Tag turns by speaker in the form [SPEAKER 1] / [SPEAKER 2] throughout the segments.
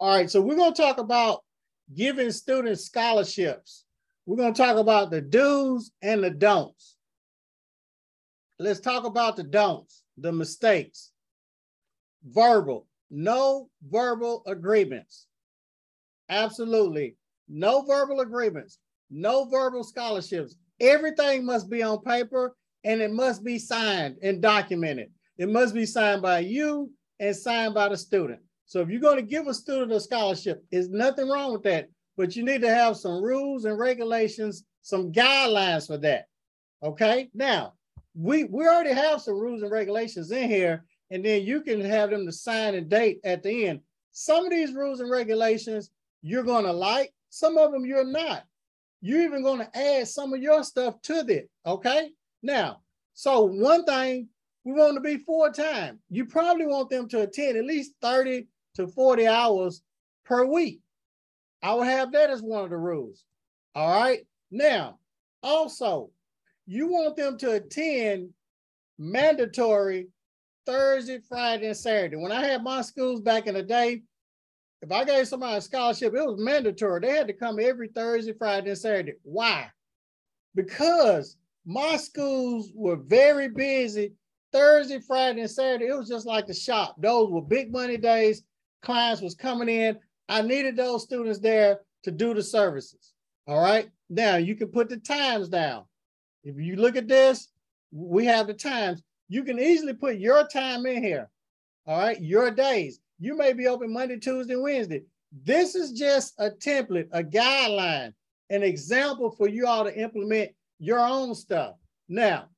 [SPEAKER 1] All right, so we're going to talk about giving students scholarships. We're going to talk about the do's and the don'ts. Let's talk about the don'ts, the mistakes. Verbal, no verbal agreements. Absolutely. No verbal agreements, no verbal scholarships. Everything must be on paper and it must be signed and documented. It must be signed by you and signed by the student. So if you're going to give a student a scholarship, there's nothing wrong with that, but you need to have some rules and regulations, some guidelines for that. Okay. Now, we, we already have some rules and regulations in here, and then you can have them to sign and date at the end. Some of these rules and regulations you're going to like, some of them you're not. You're even going to add some of your stuff to it. Okay. Now, so one thing we want to be full time. You probably want them to attend at least 30 to 40 hours per week. I will have that as one of the rules. All right. Now, also, you want them to attend mandatory Thursday, Friday, and Saturday. When I had my schools back in the day, if I gave somebody a scholarship, it was mandatory. They had to come every Thursday, Friday, and Saturday. Why? Because my schools were very busy Thursday, Friday, and Saturday. It was just like the shop. Those were big money days. Clients was coming in. I needed those students there to do the services. All right. Now you can put the times down. If you look at this, we have the times. You can easily put your time in here. All right. Your days. You may be open Monday, Tuesday, Wednesday. This is just a template, a guideline, an example for you all to implement your own stuff. Now,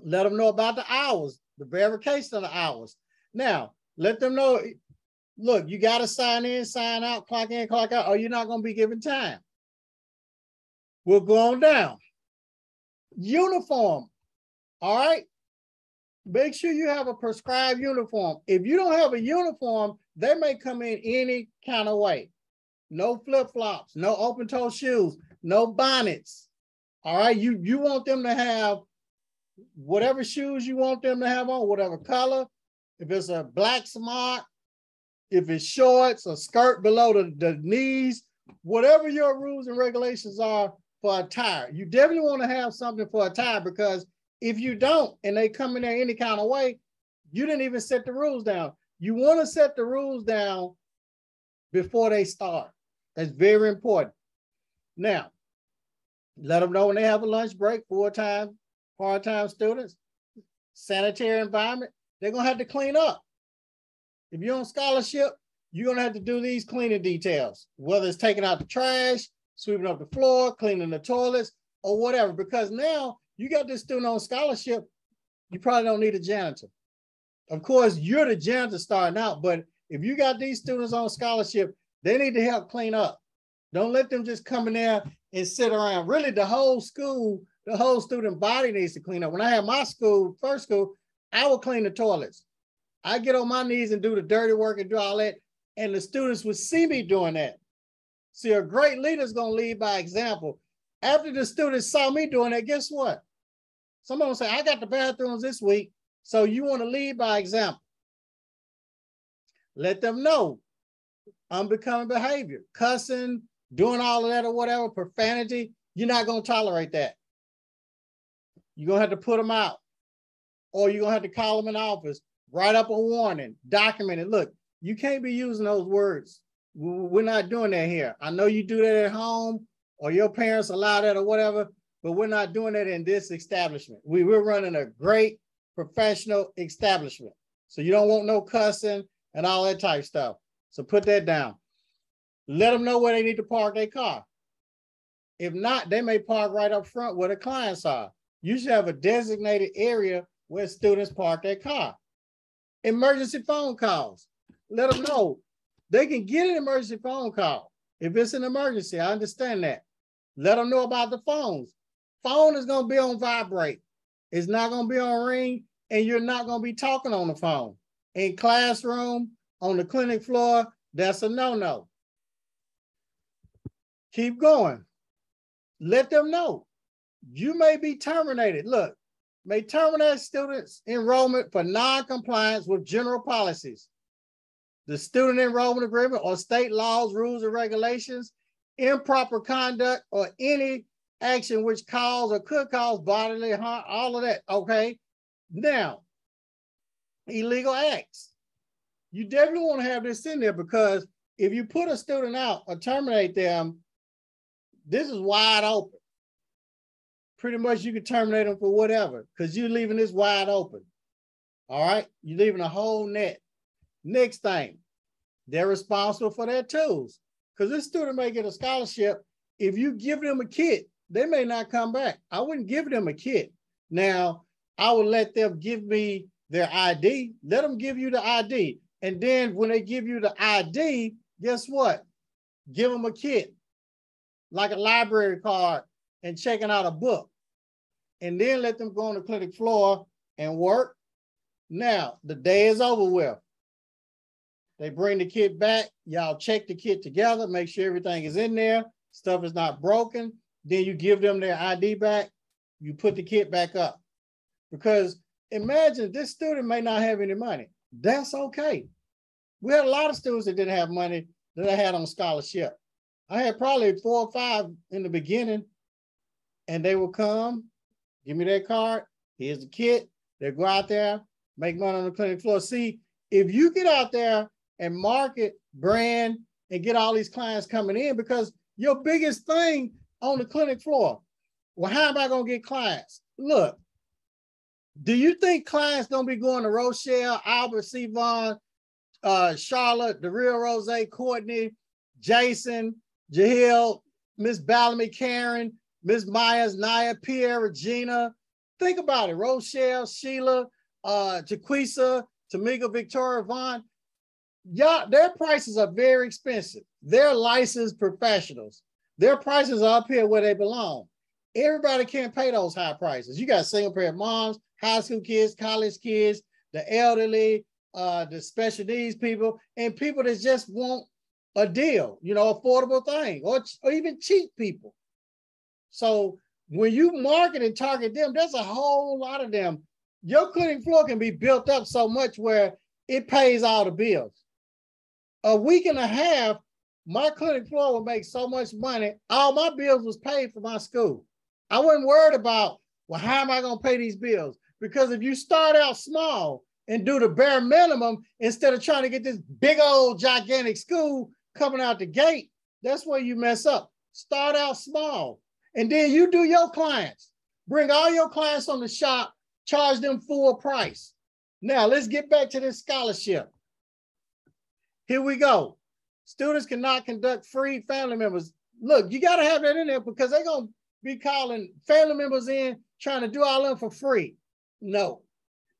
[SPEAKER 1] let them know about the hours, the verification of the hours. Now, let them know, look, you got to sign in, sign out, clock in, clock out, or you're not going to be given time. We'll go on down. Uniform. All right make sure you have a prescribed uniform. If you don't have a uniform, they may come in any kind of way. No flip-flops, no open-toe shoes, no bonnets. All right, you, you want them to have whatever shoes you want them to have on, whatever color. If it's a black smart, if it's shorts, or skirt below the, the knees, whatever your rules and regulations are for attire. You definitely want to have something for attire because if you don't, and they come in there any kind of way, you didn't even set the rules down. You want to set the rules down before they start. That's very important. Now, let them know when they have a lunch break, full-time, part-time students, sanitary environment, they're gonna have to clean up. If you're on scholarship, you're gonna have to do these cleaning details, whether it's taking out the trash, sweeping up the floor, cleaning the toilets, or whatever, because now you got this student on scholarship, you probably don't need a janitor. Of course, you're the janitor starting out, but if you got these students on scholarship, they need to help clean up. Don't let them just come in there and sit around. Really, the whole school, the whole student body needs to clean up. When I had my school, first school, I would clean the toilets. I get on my knees and do the dirty work and do all that. And the students would see me doing that. See, a great leader is going to lead by example. After the students saw me doing that, guess what? Someone will say, I got the bathrooms this week, so you want to lead by example. Let them know unbecoming behavior, cussing, doing all of that or whatever, profanity, you're not going to tolerate that. You're going to have to put them out, or you're going to have to call them in office, write up a warning, document it. Look, you can't be using those words. We're not doing that here. I know you do that at home or your parents allow that or whatever, but we're not doing that in this establishment. We, we're running a great professional establishment. So you don't want no cussing and all that type stuff. So put that down. Let them know where they need to park their car. If not, they may park right up front where the clients are. You should have a designated area where students park their car. Emergency phone calls. Let them know they can get an emergency phone call. If it's an emergency, I understand that. Let them know about the phones. Phone is going to be on vibrate. It's not going to be on ring, and you're not going to be talking on the phone. In classroom, on the clinic floor, that's a no-no. Keep going. Let them know. You may be terminated. Look, may terminate students enrollment for non-compliance with general policies. the student enrollment agreement or state laws, rules, and regulations, improper conduct, or any action which cause or could cause bodily harm, all of that. Okay. Now, illegal acts. You definitely want to have this in there because if you put a student out or terminate them, this is wide open. Pretty much you can terminate them for whatever because you're leaving this wide open. All right. You're leaving a whole net. Next thing, they're responsible for their tools because this student may get a scholarship. If you give them a kit, they may not come back. I wouldn't give them a kit. Now, I would let them give me their ID. Let them give you the ID. And then when they give you the ID, guess what? Give them a kit, like a library card and checking out a book. And then let them go on the clinic floor and work. Now, the day is over with. They bring the kit back. Y'all check the kit together, make sure everything is in there, stuff is not broken. Then you give them their ID back. You put the kit back up. Because imagine this student may not have any money. That's okay. We had a lot of students that didn't have money that I had on scholarship. I had probably four or five in the beginning, and they would come, give me that card. Here's the kit. They go out there, make money on the clinic floor. See, if you get out there and market, brand, and get all these clients coming in, because your biggest thing on the clinic floor, well, how am I gonna get clients? Look, do you think clients gonna be going to Rochelle, Albert, Vaughn, uh, Charlotte, the real Rose, Courtney, Jason, Jahil, Miss Bellamy, Karen, Miss Myers, Naya, Pierre, Regina. Think about it. Rochelle, Sheila, uh, Jaquisa, Tamika, Victoria, Vaughn. Y'all, their prices are very expensive. They're licensed professionals. Their prices are up here where they belong. Everybody can't pay those high prices. You got single parent moms, high school kids, college kids, the elderly, uh, the special needs people, and people that just want a deal, you know, affordable thing, or, or even cheap people. So when you market and target them, there's a whole lot of them. Your clinic floor can be built up so much where it pays all the bills. A week and a half, my clinic floor would make so much money. All my bills was paid for my school. I wasn't worried about, well, how am I going to pay these bills? Because if you start out small and do the bare minimum instead of trying to get this big old gigantic school coming out the gate, that's where you mess up. Start out small. And then you do your clients. Bring all your clients on the shop, charge them full price. Now let's get back to this scholarship. Here we go. Students cannot conduct free family members. Look, you got to have that in there because they're going to be calling family members in trying to do all them for free. No.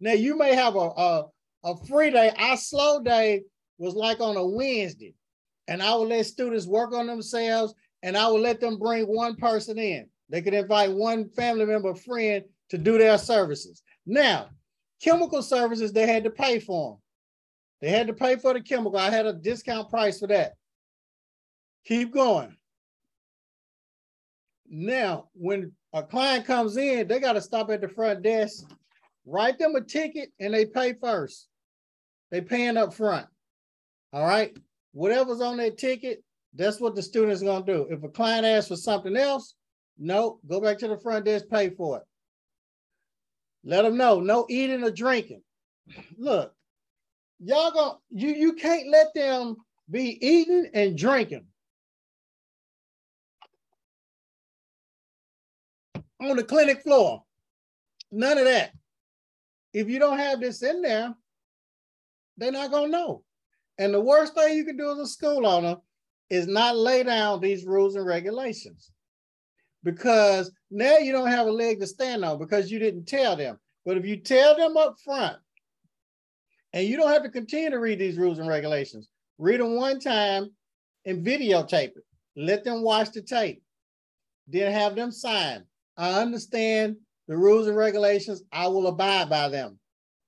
[SPEAKER 1] Now you may have a, a, a free day. Our slow day was like on a Wednesday. And I would let students work on themselves and I will let them bring one person in. They could invite one family member, friend to do their services. Now, chemical services, they had to pay for them. They had to pay for the chemical. I had a discount price for that. Keep going. Now, when a client comes in, they got to stop at the front desk, write them a ticket, and they pay first. They paying up front. All right. Whatever's on that ticket, that's what the student is going to do. If a client asks for something else, no, go back to the front desk, pay for it. Let them know, no eating or drinking. Look, y'all going you you can't let them be eating and drinking. on the clinic floor. None of that. If you don't have this in there, they're not to know. And the worst thing you can do as a school owner is not lay down these rules and regulations because now you don't have a leg to stand on because you didn't tell them. But if you tell them up front, and you don't have to continue to read these rules and regulations, read them one time and videotape it. Let them watch the tape. Then have them sign. I understand the rules and regulations. I will abide by them.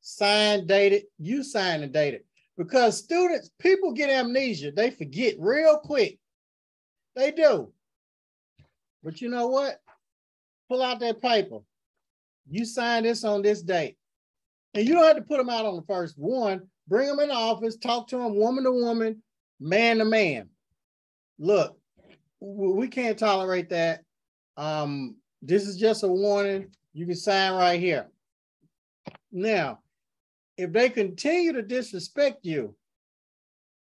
[SPEAKER 1] Sign, dated, you sign and date it. Because students, people get amnesia. They forget real quick. They do. But you know what? Pull out that paper. You sign this on this date. And you don't have to put them out on the first one. bring them in the office, talk to them woman to woman, man to man. Look, we can't tolerate that. Um, this is just a warning. You can sign right here. Now, if they continue to disrespect you,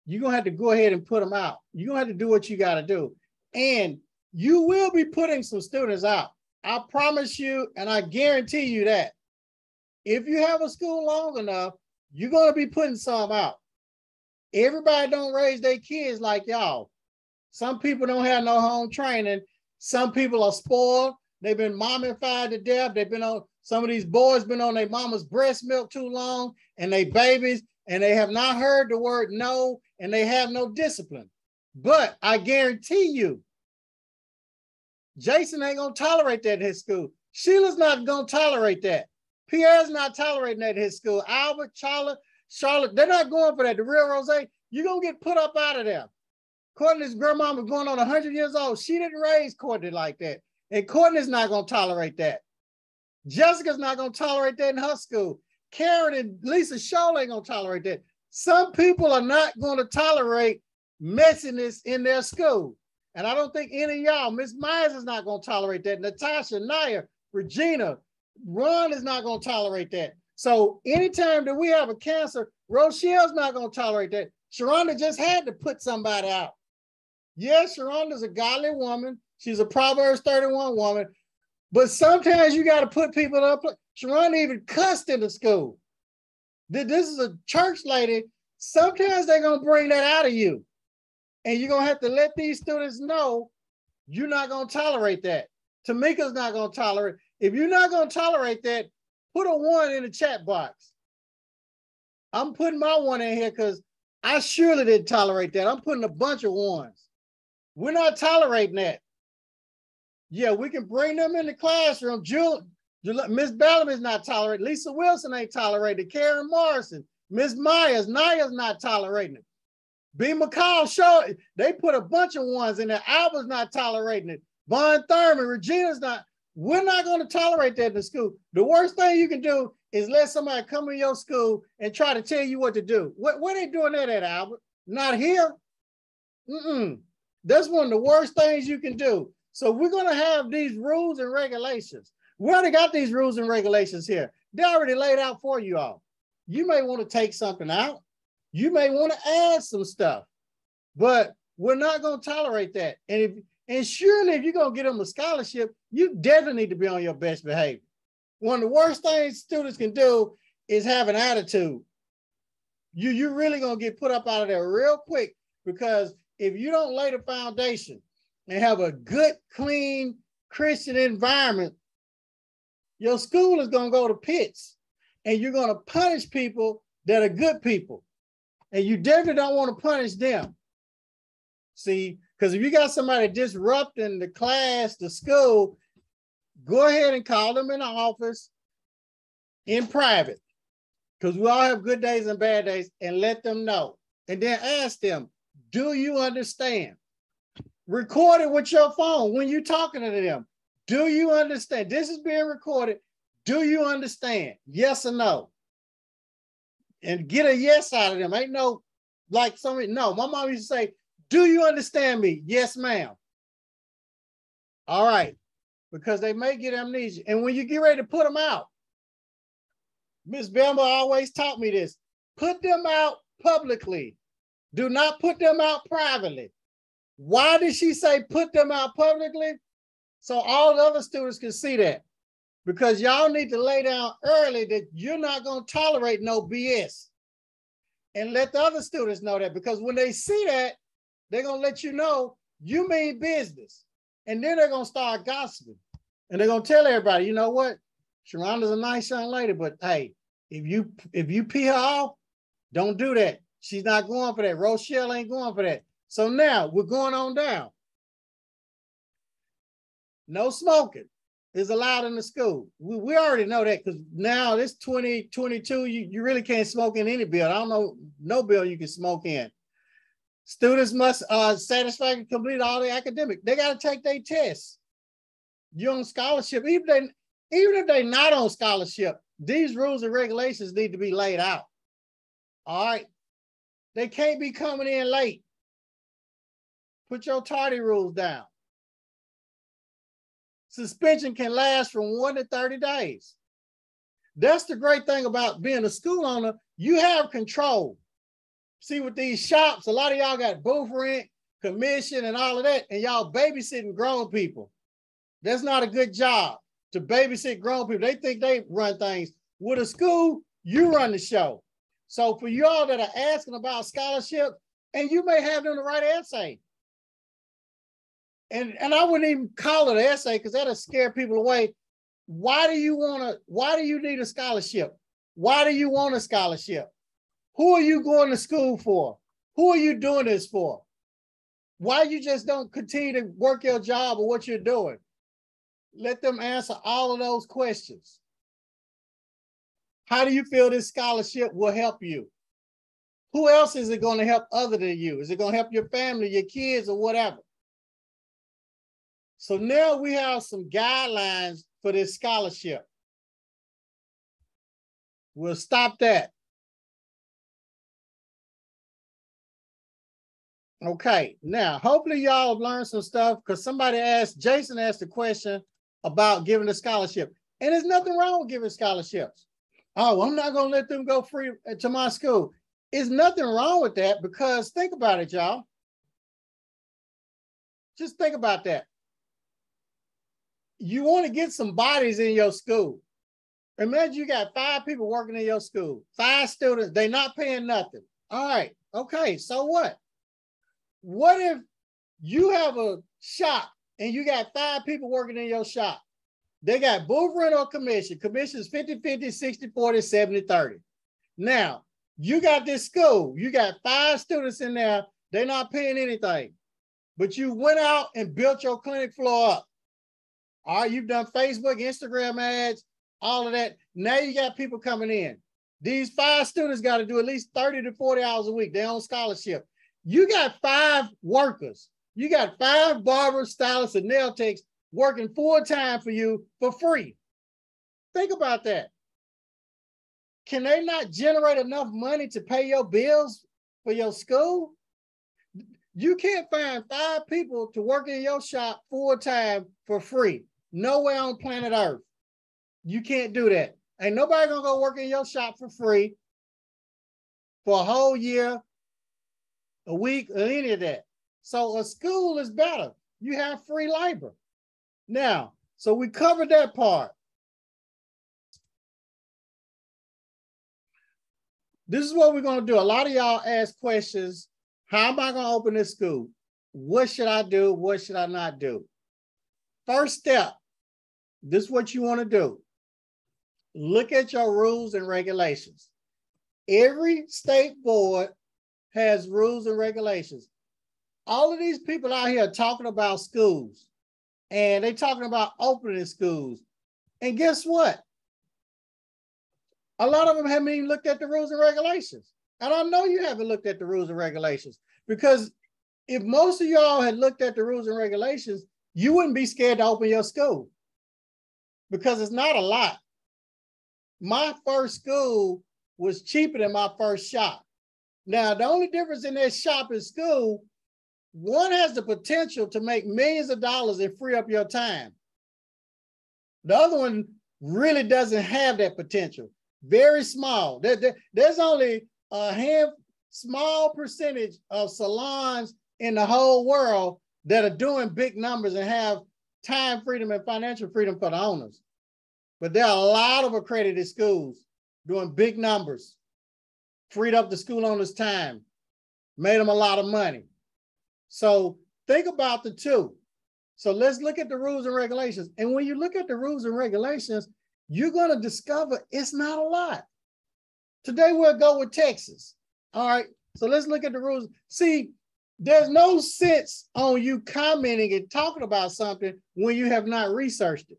[SPEAKER 1] you're gonna have to go ahead and put them out. You're gonna have to do what you gotta do. And you will be putting some students out. I promise you, and I guarantee you that. If you have a school long enough, you're gonna be putting some out. Everybody don't raise their kids like y'all. Some people don't have no home training. Some people are spoiled. They've been mommified to death. They've been on some of these boys been on their mama's breast milk too long, and they babies, and they have not heard the word no, and they have no discipline. But I guarantee you, Jason ain't gonna tolerate that in his school. Sheila's not gonna tolerate that. Pierre's not tolerating that in his school. Albert, Charlotte, Charlotte, they're not going for that. The real Rose, you're gonna get put up out of there. Courtney's grandmama going on 100 years old. She didn't raise Courtney like that. And Courtney's not gonna tolerate that. Jessica's not gonna tolerate that in her school. Karen and Lisa Shaw ain't gonna tolerate that. Some people are not gonna tolerate messiness in their school. And I don't think any of y'all, Miss Myers is not going to tolerate that. Natasha, Naya, Regina, Ron is not going to tolerate that. So anytime that we have a cancer, Rochelle's not going to tolerate that. Sharonda just had to put somebody out. Yes, Sharonda's a godly woman. She's a Proverbs 31 woman. But sometimes you got to put people up. Sharonda even cussed in the school. This is a church lady. Sometimes they're going to bring that out of you. And you're gonna have to let these students know you're not gonna tolerate that. Tamika's not gonna tolerate. If you're not gonna tolerate that, put a one in the chat box. I'm putting my one in here because I surely didn't tolerate that. I'm putting a bunch of ones. We're not tolerating that. Yeah, we can bring them in the classroom. Julie, Miss Bellamy's not tolerating. Lisa Wilson ain't tolerated. Karen Morrison, Miss Myers, Naya's not tolerating it. B. McCall showed they put a bunch of ones in there. Albert's not tolerating it. Von Thurman, Regina's not. We're not going to tolerate that in the school. The worst thing you can do is let somebody come in your school and try to tell you what to do. What, are they doing that at, Albert? Not here. Mm-mm. That's one of the worst things you can do. So we're going to have these rules and regulations. We already got these rules and regulations here. They already laid out for you all. You may want to take something out. You may want to add some stuff, but we're not going to tolerate that. And if and surely if you're going to get them a scholarship, you definitely need to be on your best behavior. One of the worst things students can do is have an attitude. You you really gonna get put up out of there real quick because if you don't lay the foundation and have a good, clean Christian environment, your school is gonna go to pits, and you're gonna punish people that are good people and you definitely don't want to punish them. See, because if you got somebody disrupting the class, the school, go ahead and call them in the office in private, because we all have good days and bad days, and let them know. And then ask them, do you understand? Record it with your phone when you're talking to them. Do you understand? This is being recorded. Do you understand? Yes or no? and get a yes out of them. Ain't no like somebody. No, my mom used to say, "Do you understand me?" Yes, ma'am. All right, because they may get amnesia, and when you get ready to put them out, Miss Bama always taught me this: put them out publicly. Do not put them out privately. Why did she say put them out publicly? So all the other students can see that because y'all need to lay down early that you're not going to tolerate no BS. And let the other students know that because when they see that, they're going to let you know you mean business. And then they're going to start gossiping. And they're going to tell everybody, you know what? Sharonda's a nice young lady, but hey, if you if you pee her off, don't do that. She's not going for that. Rochelle ain't going for that. So now we're going on down. No smoking is allowed in the school. We, we already know that because now this 2022, you, you really can't smoke in any bill. I don't know, no bill you can smoke in. Students must uh, satisfactorily complete all the academic. They got to take their tests. You're on scholarship. Even, they, even if they're not on scholarship, these rules and regulations need to be laid out. All right. They can't be coming in late. Put your tardy rules down. Suspension can last from one to 30 days. That's the great thing about being a school owner. You have control. See, with these shops, a lot of y'all got booth rent, commission, and all of that, and y'all babysitting grown people. That's not a good job to babysit grown people. They think they run things. With a school, you run the show. So for y'all that are asking about scholarships, and you may have them to write an essay. And, and I wouldn't even call it an essay because that'll scare people away. Why do you want to, why do you need a scholarship? Why do you want a scholarship? Who are you going to school for? Who are you doing this for? Why you just don't continue to work your job or what you're doing? Let them answer all of those questions. How do you feel this scholarship will help you? Who else is it going to help other than you? Is it going to help your family, your kids, or whatever? So now we have some guidelines for this scholarship. We'll stop that. Okay, now hopefully y'all have learned some stuff because somebody asked, Jason asked a question about giving a scholarship. And there's nothing wrong with giving scholarships. Oh, I'm not going to let them go free uh, to my school. There's nothing wrong with that because think about it, y'all. Just think about that. You want to get some bodies in your school. Imagine you got five people working in your school, five students, they're not paying nothing. All right, okay, so what? What if you have a shop and you got five people working in your shop? They got booth rent or commission. Commission is 50, 50, 60, 40, 70, 30. Now, you got this school. You got five students in there. They're not paying anything. But you went out and built your clinic floor up. All right, you've done Facebook, Instagram ads, all of that. Now you got people coming in. These five students got to do at least 30 to 40 hours a week. They're on scholarship. You got five workers. You got five barbers, stylists, and nail techs working full time for you for free. Think about that. Can they not generate enough money to pay your bills for your school? You can't find five people to work in your shop full time for free. Nowhere on planet Earth. You can't do that. Ain't nobody gonna go work in your shop for free for a whole year, a week, or any of that. So a school is better. You have free labor. Now, so we covered that part. This is what we're to do. A lot of y'all ask questions. How am I to open this school? What should I do? What should I not do? First step, this is what you want to do. Look at your rules and regulations. Every state board has rules and regulations. All of these people out here talking about schools and they talking about opening schools. And guess what? A lot of them haven't even looked at the rules and regulations. And I know you haven't looked at the rules and regulations because if most of y'all had looked at the rules and regulations, you wouldn't be scared to open your school because it's not a lot. My first school was cheaper than my first shop. Now, the only difference in that shop and school one has the potential to make millions of dollars and free up your time. The other one really doesn't have that potential. Very small. There, there, there's only a hand, small percentage of salons in the whole world that are doing big numbers and have time freedom and financial freedom for the owners. But there are a lot of accredited schools doing big numbers, freed up the school owners' time, made them a lot of money. So think about the two. So let's look at the rules and regulations. And when you look at the rules and regulations, you're going to discover it's not a lot. Today we'll go with Texas. All right. So let's look at the rules. See, there's no sense on you commenting and talking about something when you have not researched it.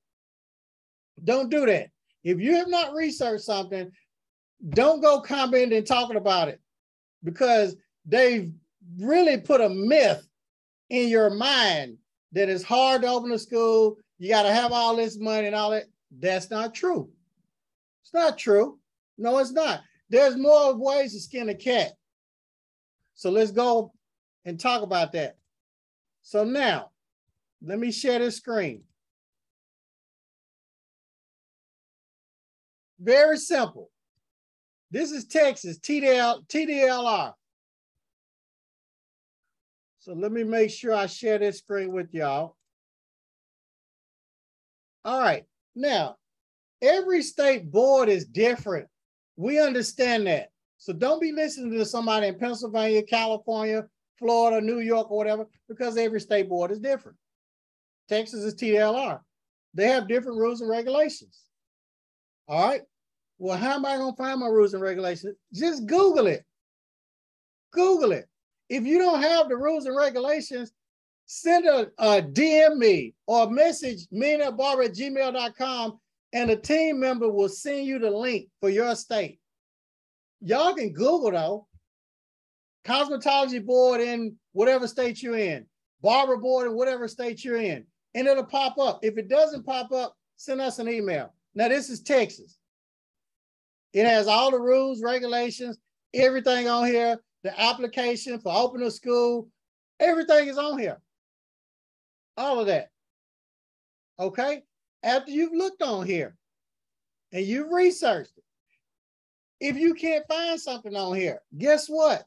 [SPEAKER 1] Don't do that. If you have not researched something, don't go commenting and talking about it because they've really put a myth in your mind that it's hard to open a school, you got to have all this money and all that. That's not true. It's not true. No, it's not. there's more ways to skin a cat. So let's go and talk about that. So now, let me share this screen. Very simple. This is Texas, TDL, TDLR. So let me make sure I share this screen with y'all. All right, now, every state board is different. We understand that. So don't be listening to somebody in Pennsylvania, California, Florida, New York, or whatever, because every state board is different. Texas is TDLR. They have different rules and regulations. All right. Well, how am I going to find my rules and regulations? Just Google it. Google it. If you don't have the rules and regulations, send a, a DM me or message me at barbara at gmail.com and a team member will send you the link for your state. Y'all can Google though. Cosmetology board in whatever state you're in, barber board in whatever state you're in, and it'll pop up. If it doesn't pop up, send us an email. Now, this is Texas. It has all the rules, regulations, everything on here, the application for opening a school, everything is on here. All of that. Okay? After you've looked on here and you've researched it, if you can't find something on here, guess what?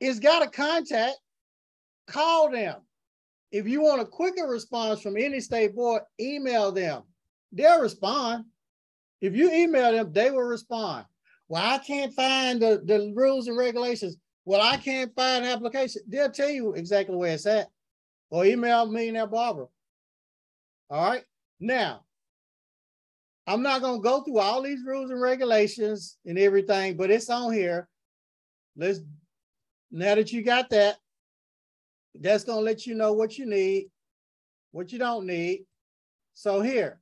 [SPEAKER 1] It's got a contact. Call them. If you want a quicker response from any state board, email them. They'll respond. If you email them, they will respond. Well, I can't find the, the rules and regulations. Well, I can't find an application. They'll tell you exactly where it's at. Or email me and Barbara. All right. Now, I'm not going to go through all these rules and regulations and everything, but it's on here. Let's, now that you got that, that's going to let you know what you need, what you don't need. So here,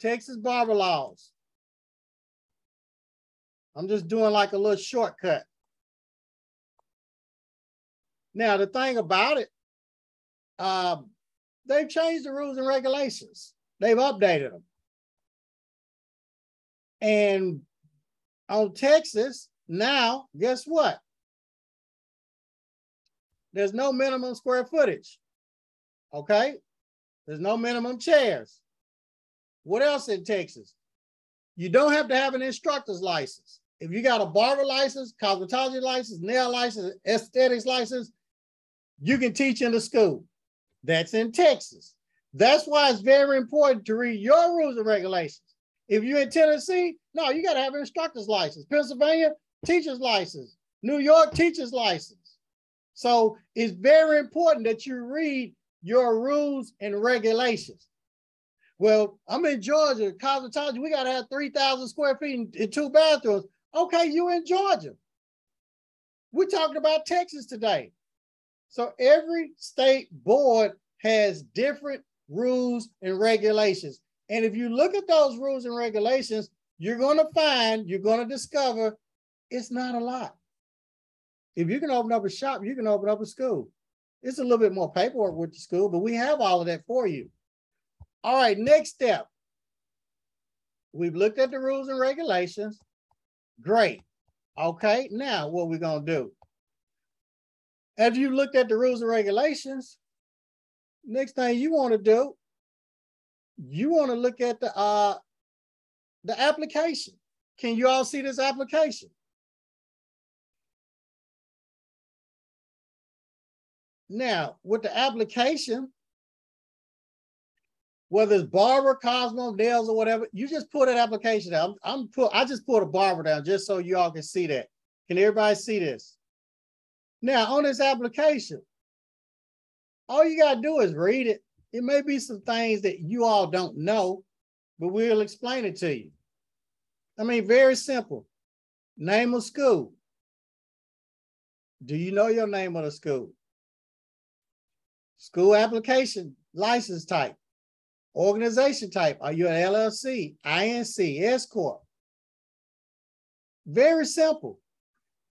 [SPEAKER 1] Texas barber laws. I'm just doing like a little shortcut. Now, the thing about it, um, they've changed the rules and regulations. They've updated them. And on Texas, now, guess what? There's no minimum square footage. Okay? There's no minimum chairs. What else in Texas? You don't have to have an instructor's license. If you got a barber license, cosmetology license, nail license, aesthetics license, you can teach in the school. That's in Texas. That's why it's very important to read your rules and regulations. If you're in Tennessee, no, you got to have an instructor's license. Pennsylvania, teacher's license. New York, teacher's license. So it's very important that you read your rules and regulations. Well, I'm in Georgia, cosmetology, we got to have 3,000 square feet and, two bathrooms. Okay, you in Georgia. We're talking about Texas today. So every state board has different rules and regulations. And if you look at those rules and regulations, you're going to find, you're going to discover it's not a lot. If you can open up a shop, you can open up a school. It's a little bit more paperwork with the school, but we have all of that for you. All right, next step. We've looked at the rules and regulations. Great. Okay, now what we're going to do. As you looked at the rules and regulations, next thing you want to do, you want to look at the uh the application. Can you all see this application? Now, with the application, whether it's barber, Cosmo, nails, or whatever, you just put an application down. I'm, I'm put, I just put a barber down just so y'all can see that. Can everybody see this? Now, on this application, all you got to do is read it. It may be some things that you all don't know, but we'll explain it to you. I mean, very simple. Name of school. Do you know your name of the school? School application, license type. Organization type, are you an LLC, INC, S Corp? Very simple.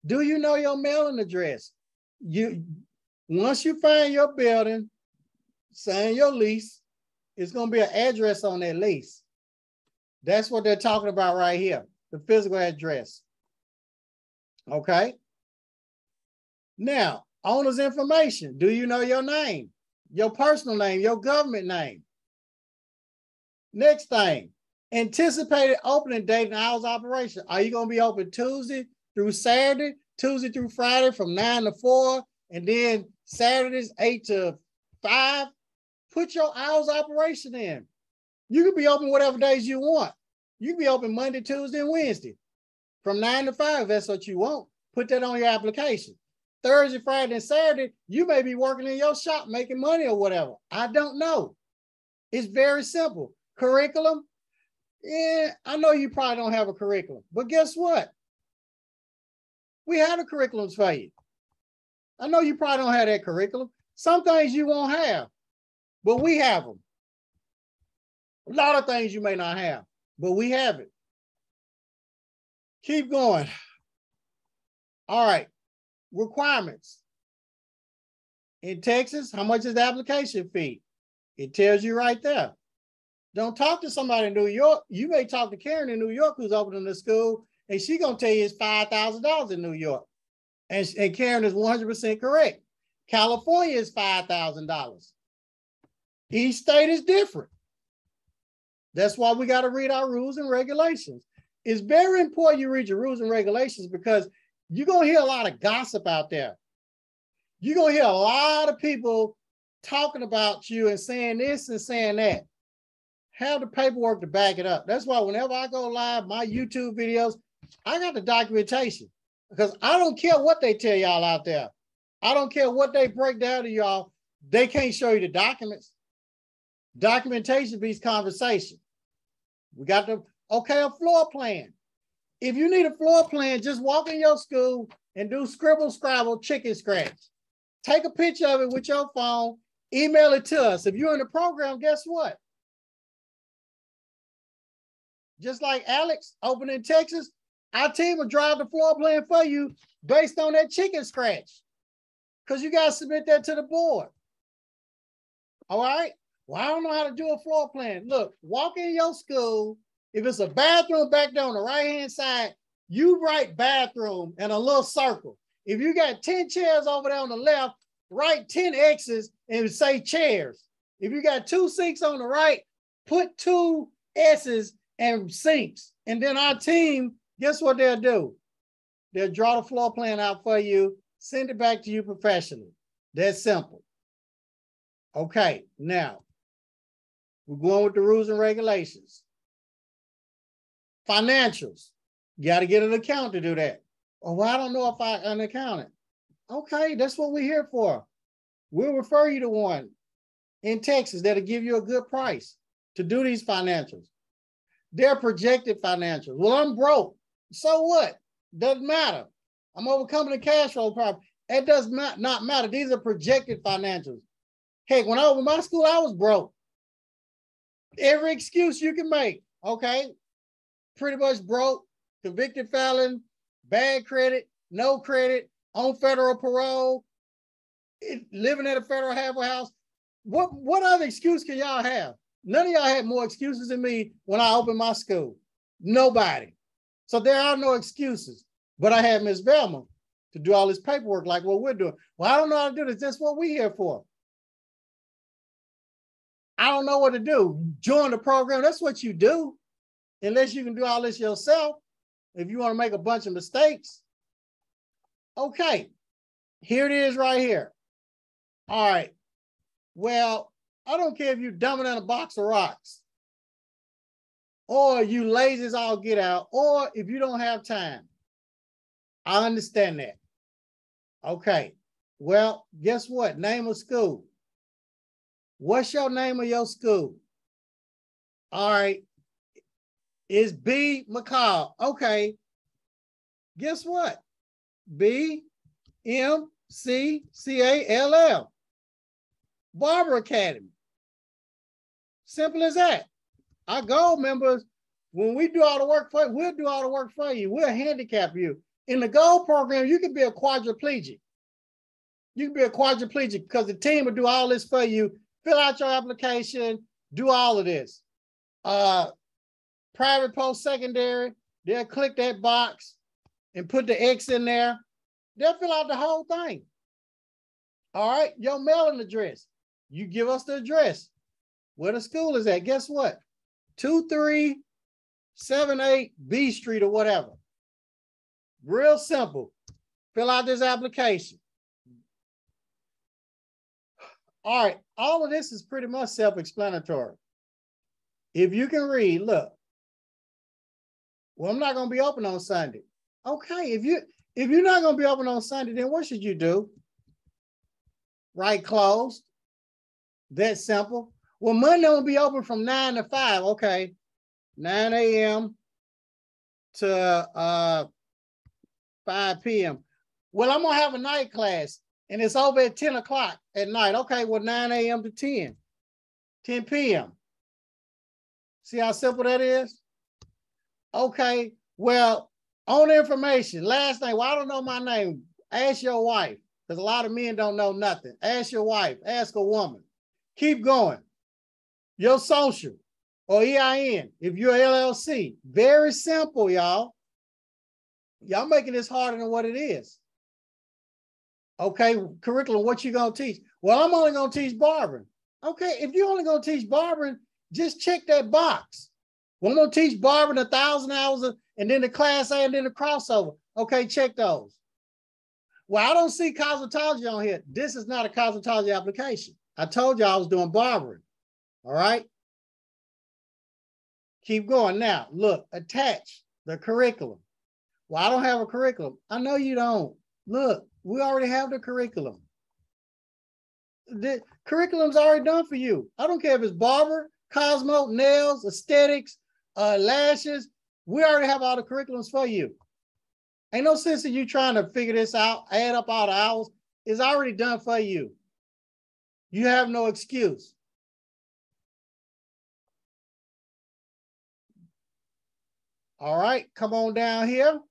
[SPEAKER 1] Do you know your mailing address? You once you find your building, sign your lease, it's gonna be an address on that lease. That's what they're talking about right here. the physical address. Okay. Now, owner's information. Do you know your name, your personal name, your government name? Next thing, anticipated opening date and hours operation. Are you going to be open Tuesday through Saturday, Tuesday through Friday from nine to four, and then Saturdays eight to five? Put your hours operation in. You can be open whatever days you want. You can be open Monday, Tuesday, and Wednesday from nine to five. that's what you want. Put that on your application. Thursday, Friday, and Saturday, you may be working in your shop making money or whatever. I don't know. It's very simple. Curriculum, yeah, I know you probably don't have a curriculum, but guess what? We have the curriculums for you. I know you probably don't have that curriculum. Some things you won't have, but we have them. A lot of things you may not have, but we have it. Keep going. All right. Requirements. In Texas, how much is the application fee? It tells you right there. Don't talk to somebody in New York. You may talk to Karen in New York who's opening the school, and she gonna tell you it's five thousand dollars in New York, and, and Karen is one hundred percent correct. California is five thousand dollars. Each state is different. That's why we got to read our rules and regulations. It's very important you read your rules and regulations because you're gonna hear a lot of gossip out there. You're gonna hear a lot of people talking about you and saying this and saying that have the paperwork to back it up. That's why whenever I go live, my YouTube videos, I got the documentation because I don't care what they tell y'all out there. I don't care what they break down to y'all. They can't show you the documents. Documentation beats conversation. We got the okay, a floor plan. If you need a floor plan, just walk in your school and do scribble, scrabble, chicken scratch. Take a picture of it with your phone, email it to us. If you're in the program, guess what? Just like Alex open in Texas, our team will drive the floor plan for you based on that chicken scratch. Because you got to submit that to the board. All right. Well, I don't know how to do a floor plan. Look, walk in your school. If it's a bathroom back there on the right hand side, you write bathroom in a little circle. If you got 10 chairs over there on the left, write 10 X's and say chairs. If you got two sinks on the right, put two S's and sinks. And then our team, guess what they'll do? They'll draw the floor plan out for you, send it back to you professionally. That's simple. Okay, now we're going with the rules and regulations. Financials. You got to get an account to do that. Oh, well, I don't know if I an accountant. Okay, that's what we're here for. We'll refer you to one in Texas that'll give you a good price to do these financials. They're projected financials. Well, I'm broke. So what? Doesn't matter. I'm overcoming the cash flow problem. It does not, not matter. These are projected financials. Heck, when I was in my school, I was broke. Every excuse you can make, okay? Pretty much broke, convicted felon, bad credit, no credit, on federal parole, living at a federal halfway house. What what other excuse can y'all have? None of y'all had more excuses than me when I opened my school. Nobody. So there are no excuses. But I had Miss Velma to do all this paperwork like what we're doing. Well, I don't know how to do this. That's what we're here for. I don't know what to do. Join the program. That's what you do. Unless you can do all this yourself. If you want to make a bunch of mistakes. Okay. Here it is right here. All right. Well, I don't care if you're dumbing in a box of rocks, or you lazy as all get out, or if you don't have time. I understand that. Okay. Well, guess what? Name of school. What's your name of your school? All right. Is B McCall. Okay. Guess what? B M C C A L L. Barber Academy. Simple as that. Our gold members, when we do all the work for you, we'll do all the work for you. We'll handicap you. In the gold program, you can be a quadriplegic. You can be a quadriplegic because the team will do all this for you. Fill out your application, do all of this. Uh, private post secondary, They'll click that box and put the X in there. They'll fill out the whole thing. All right, your mailing address. You give us the address where the school is at. Guess what? 2378 B Street or whatever. Real simple. Fill out this application. All right, all of this is pretty much self-explanatory. If you can read, look. Well, I'm not going to be open on Sunday. Okay, if you if you're not going to be open on Sunday, then what should you do? Write closed. That simple. Well, Monday will be open from 9 to 5. Okay. 9 a.m. to uh 5 p.m. Well, I'm gonna have a night class and it's over at 10 o'clock at night. Okay, well, 9 a.m. to 10, 10 p.m. See how simple that is? Okay, well, on information, last name, well, I don't know my name. Ask your wife, because a lot of men don't know nothing. Ask your wife, ask a woman. Keep going. Your social or EIN, if you're LLC, very simple, y'all. Y'all making this harder than what it is. Okay, curriculum, what you gonna teach? Well, I'm only gonna teach barbering. Okay, if you're only gonna teach barbering, just check that box. Well, I'm gonna teach barbering a thousand hours and then the class A and then the crossover. Okay, check those. Well, I don't see cosmetology on here. This is not a cosmetology application. I told you I was doing barbering. All right. Keep going. Now, look, attach the curriculum. Well, I don't have a curriculum. I know you don't. Look, we already have the curriculum. The curriculum's already done for you. I don't care if it's barber, Cosmo, nails, aesthetics, uh, lashes. We already have all the curriculums for you. Ain't no sense in you trying to figure this out, add up all the hours. It's already done for you. You have no excuse. All right, come on down here.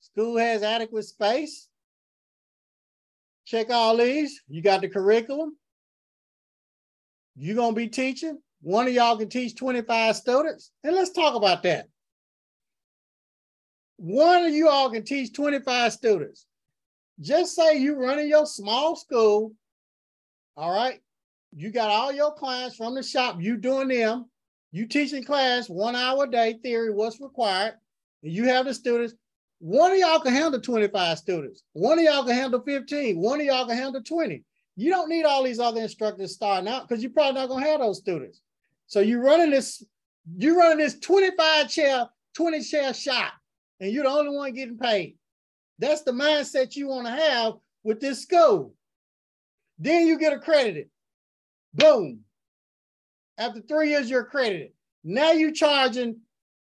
[SPEAKER 1] School has adequate space. Check all these. You got the curriculum. You're going to be teaching. One of y'all can teach 25 students. And let's talk about that. One of you all can teach 25 students. Just say you're running your small school. All right. You got all your clients from the shop. You doing them. You teaching class one hour a day theory, what's required. And you have the students. One of y'all can handle 25 students. One of y'all can handle 15. One of y'all can handle 20. You don't need all these other instructors starting out because you're probably not going to have those students. So you're running this, you're running this 25 chair, 20 chair shop, and you're the only one getting paid. That's the mindset you want to have with this school. Then you get accredited. Boom. After three years, you're accredited. Now you're charging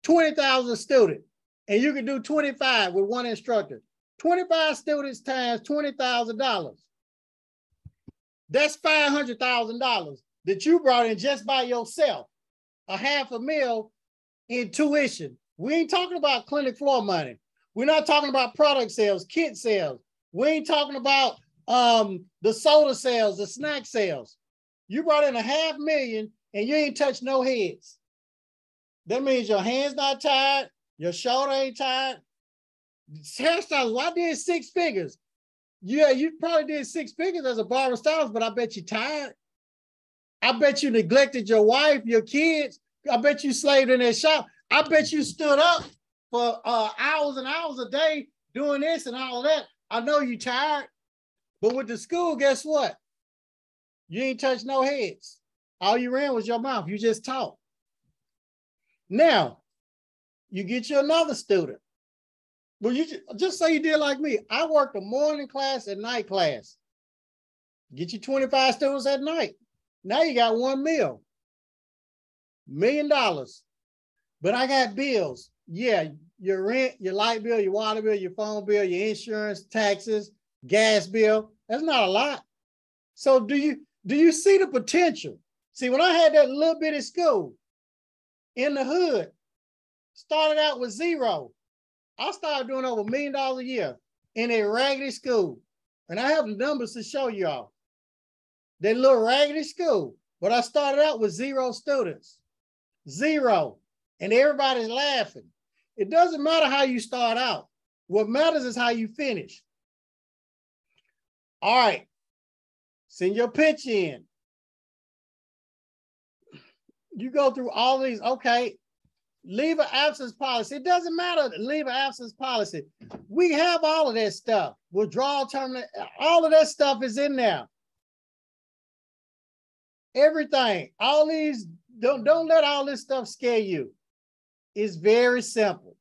[SPEAKER 1] 20,000 students and you can do 25 with one instructor. 25 students times $20,000. That's $500,000 that you brought in just by yourself, a half a mil in tuition. We ain't talking about clinic floor money. We're not talking about product sales, kit sales. We ain't talking about um, the soda sales, the snack sales. You brought in a half million and you ain't touched no heads. That means your hands not tired, your shoulder ain't tired. Hairstyles, well, I did six figures. Yeah, you probably did six figures as a barber stylist, but I bet you tired. I bet you neglected your wife, your kids. I bet you slaved in that shop. I bet you stood up for uh, hours and hours a day doing this and all that. I know you tired, but with the school, guess what? You ain't touched no heads. All you ran was your mouth. You just talked. Now, you get you another student. Well, you just say you did like me. I worked a morning class and night class. Get you 25 students at night. Now you got one meal. Million dollars. But I got bills. Yeah, your rent, your light bill, your water bill, your phone bill, your insurance, taxes, gas bill. That's not a lot. So do you do you see the potential? See, when I had that little bit of school in the hood, started out with zero. I started doing over a million dollars a year in a raggedy school. And I have the numbers to show y'all. That little raggedy school. But I started out with zero students. Zero. And everybody's laughing. It doesn't matter how you start out. What matters is how you finish. All right. Send your pitch in. You go through all these, okay, leave of absence policy. It doesn't matter, leave of absence policy. We have all of that stuff. Withdrawal terminate, all of that stuff is in there. Everything, all these, don't, don't let all this stuff scare you. It's very simple.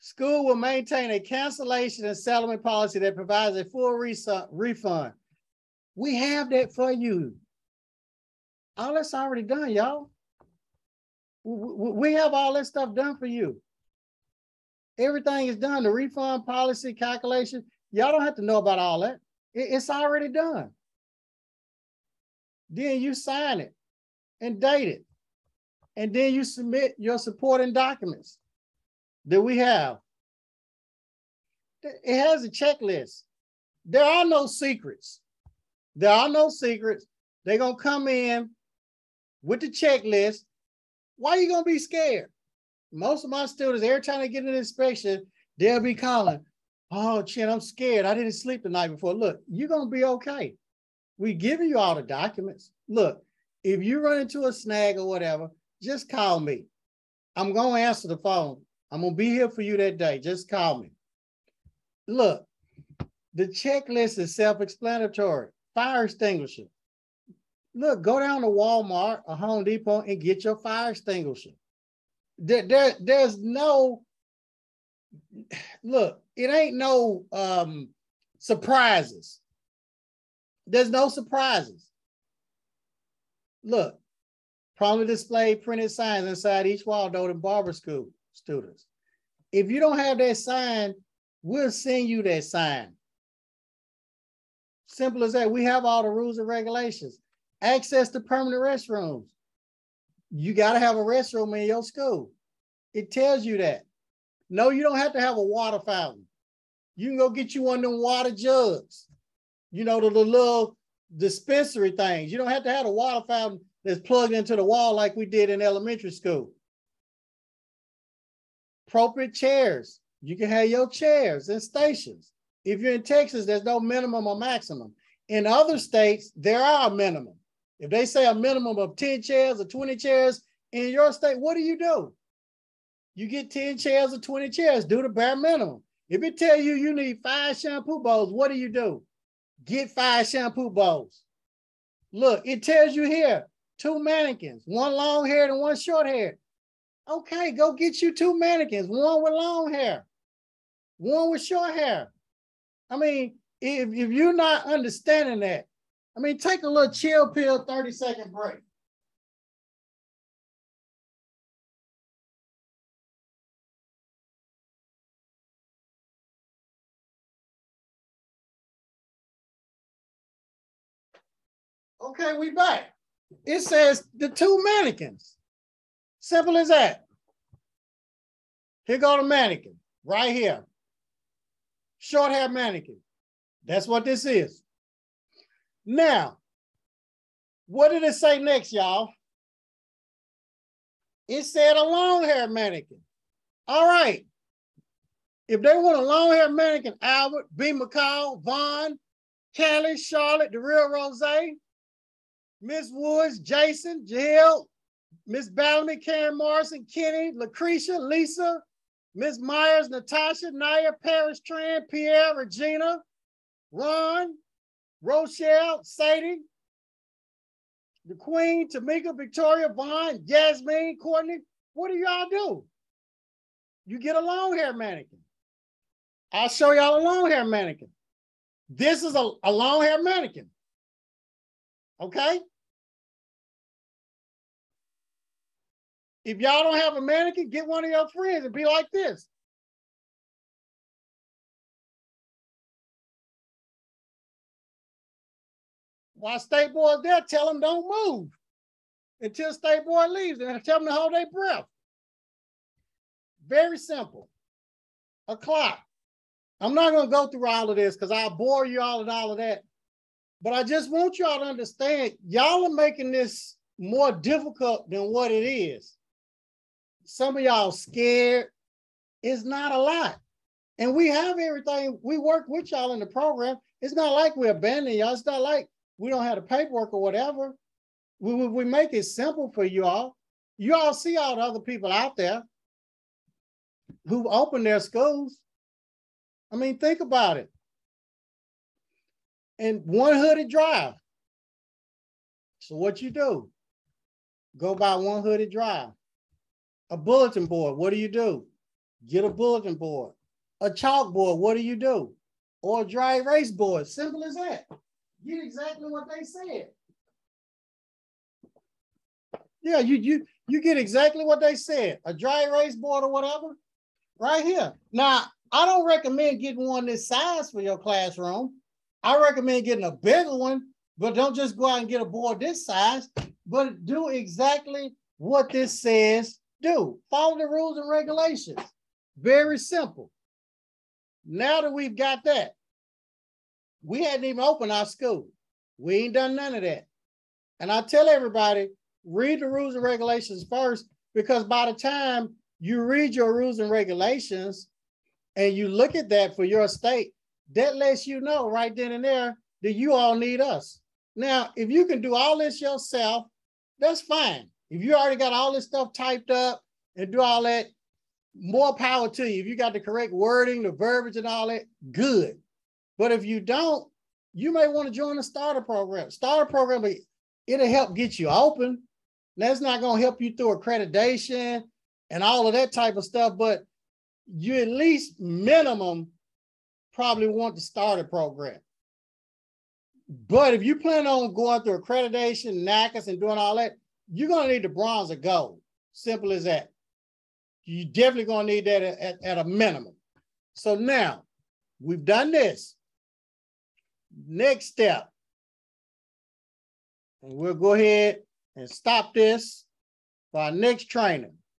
[SPEAKER 1] School will maintain a cancellation and settlement policy that provides a full refund. We have that for you. All that's already done, y'all. We have all that stuff done for you. Everything is done. The refund policy calculation, y'all don't have to know about all that. It's already done. Then you sign it and date it. And then you submit your supporting documents that we have. It has a checklist. There are no secrets. There are no secrets. They're going to come in with the checklist. Why are you going to be scared? Most of my students, every time they get an inspection, they'll be calling, Oh, Chin, I'm scared. I didn't sleep the night before. Look, you're going to be okay. We giving you all the documents. Look, if you run into a snag or whatever, just call me. I'm going to answer the phone. I'm going to be here for you that day. Just call me. Look, the checklist is self-explanatory. Fire extinguisher. Look, go down to Walmart or Home Depot and get your fire extinguisher. There, there, there's no, look, it ain't no um, surprises. There's no surprises. Look, prominently displayed printed signs inside each though in barber school students. If you don't have that sign, we'll send you that sign. Simple as that. We have all the rules and regulations. Access to permanent restrooms. You got to have a restroom in your school. It tells you that. No, you don't have to have a water fountain. You can go get you one of them water jugs. You know, the, the little dispensary things. You don't have to have a water fountain that's plugged into the wall like we did in elementary school. Appropriate chairs. You can have your chairs and stations. If you're in Texas, there's no minimum or maximum. In other states, there are minimum. If they say a minimum of 10 chairs or 20 chairs in your state, what do you do? You get 10 chairs or 20 chairs, do the bare minimum. If it tell you you need five shampoo bowls, what do you do? Get five shampoo bowls. Look, it tells you here, two mannequins, one long haired and one short haired. Okay, go get you two mannequins, one with long hair, one with short hair. I mean, if, if you're not understanding that, I mean, take a little chill pill 30 second break. Okay, we back. It says the two mannequins. Simple as that. Here go the mannequin, right here short hair mannequin. That's what this is. Now, what did it say next, y'all? It said a long hair mannequin. All right. If they want a long hair mannequin, Albert, B. McCall, Vaughn, Kelly, Charlotte, the real Rose, Miss Woods, Jason, Jill, Miss Bellamy, Karen Morrison, Kenny, Lucretia, Lisa, Miss Myers, Natasha, Naya, Paris, Tran, Pierre, Regina, Ron, Rochelle, Sadie, the Queen, Tamika, Victoria, Vaughn, Jasmine, Courtney. What do y'all do? You get a long hair mannequin. I'll show y'all a long hair mannequin. This is a, a long hair mannequin. Okay? If y'all don't have a mannequin, get one of your friends and be like this. While State Board's there, tell them don't move until State Board leaves and tell them to hold their breath. Very simple. A clock. I'm not going to go through all of this because I'll bore you all and all of that. But I just want y'all to understand, y'all are making this more difficult than what it is some of y'all scared. It's not a lot. And we have everything. We work with y'all in the program. It's not like we're abandoning y'all. It's not like we don't have the paperwork or whatever. We, we, we make it simple for you all. You all see all the other people out there who open their schools. I mean, think about it. And one hooded drive. So what you do? Go buy one hooded drive. A bulletin board, what do you do? Get a bulletin board. A chalkboard, what do you do? Or a dry erase board, simple as that. Get exactly what they said. Yeah, you you you get exactly what they said. A dry erase board or whatever, right here. Now, I don't recommend getting one this size for your classroom. I recommend getting a bigger one, but don't just go out and get a board this size, but do exactly what this says do. Follow the rules and regulations. Very simple. Now that we've got that, we hadn't even opened our school. We ain't done none of that. And I tell everybody, read the rules and regulations first, because by the time you read your rules and regulations and you look at that for your state, that lets you know right then and there that you all need us. Now, if you can do all this yourself, that's fine. If you already got all this stuff typed up and do all that, more power to you. If you got the correct wording, the verbiage, and all that, good. But if you don't, you may want to join the starter program. Starter program, it'll help get you open. That's not going to help you through accreditation and all of that type of stuff, but you at least minimum probably want the starter program. But if you plan on going through accreditation, NACCAS, and doing all that, you're going to need the bronze or gold. Simple as that. You're definitely going to need that at, at, at a minimum. So now we've done this. Next step, and we'll go ahead and stop this for our next training.